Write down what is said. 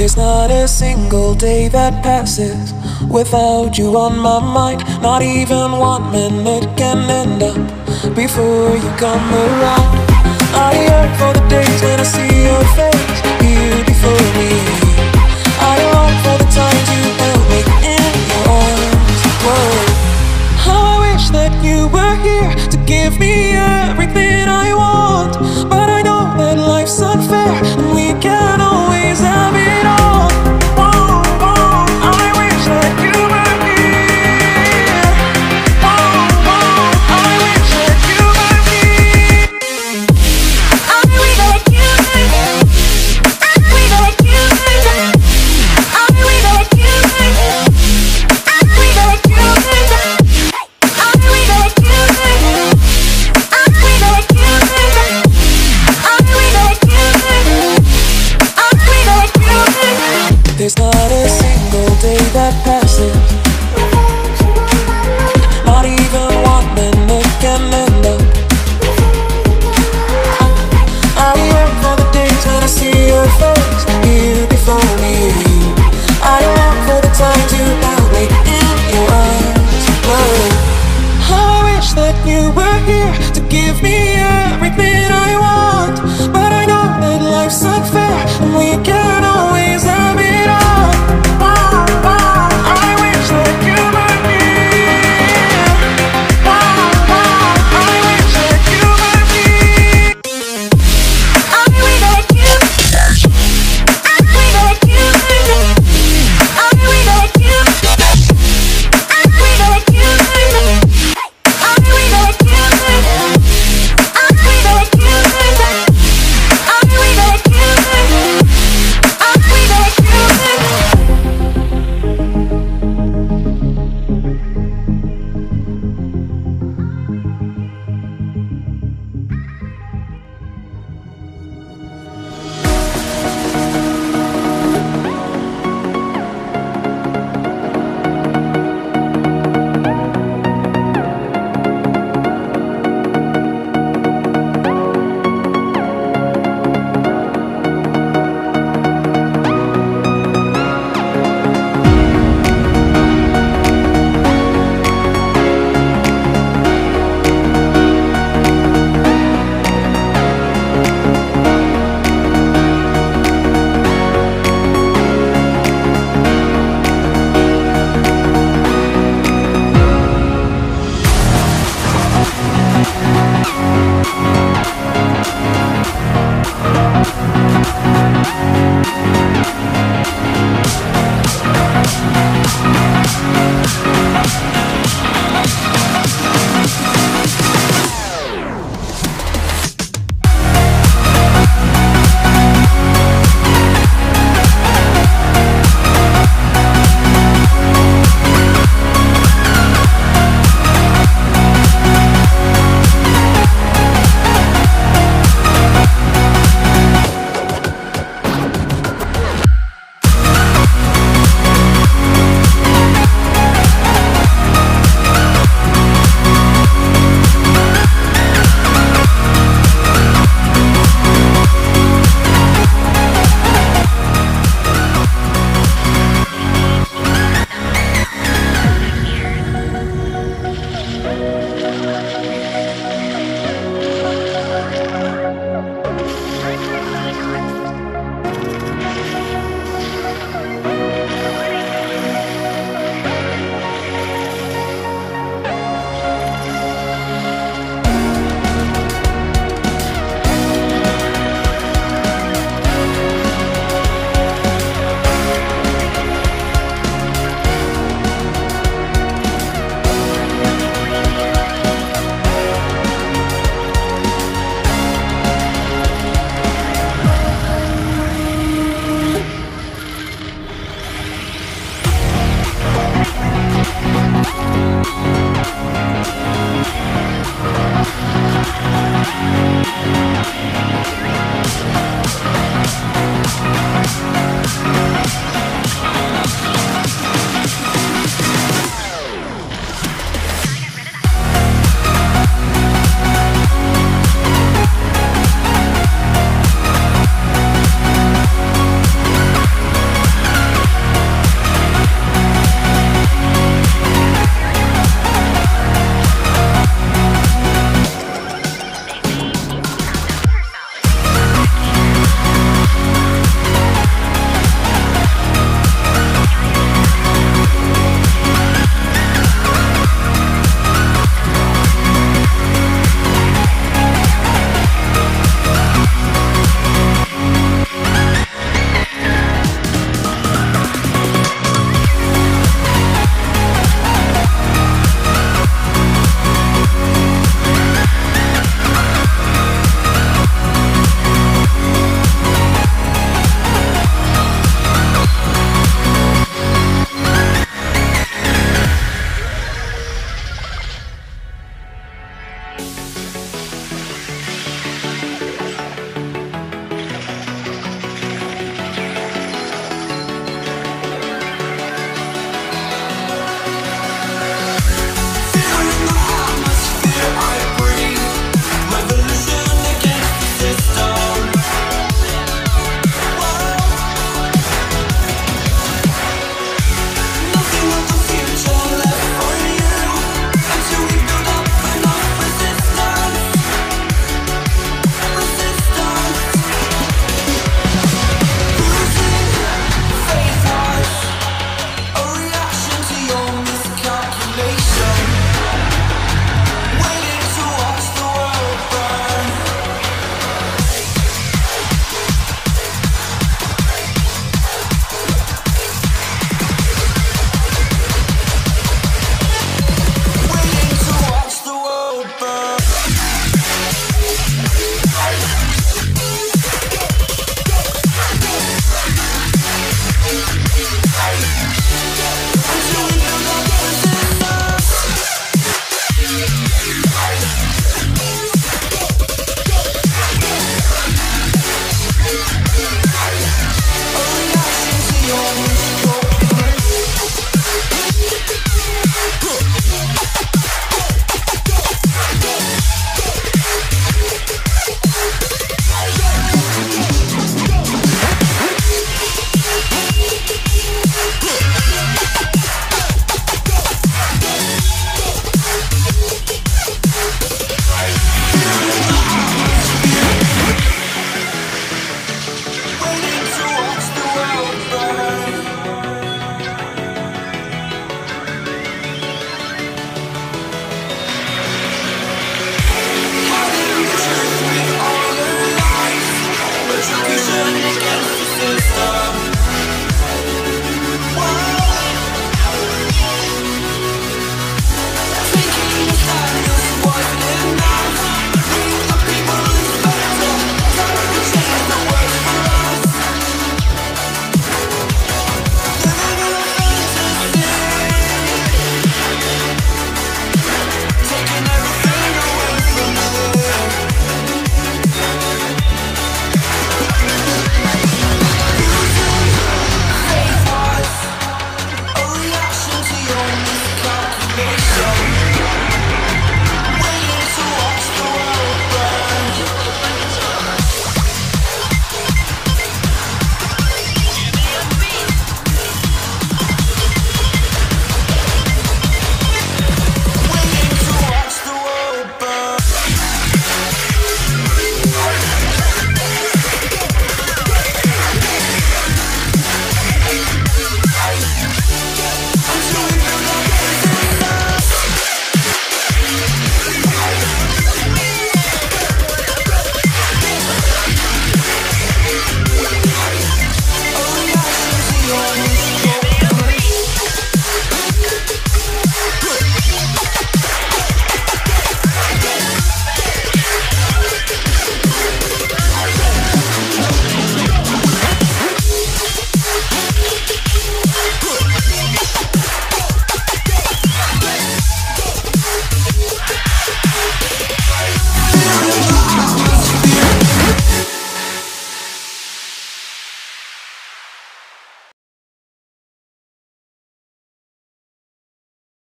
There's not a single day that passes without you on my mind. Not even one minute can end up before you come around. I yearn for the days when I see your face here before me. I long for the time.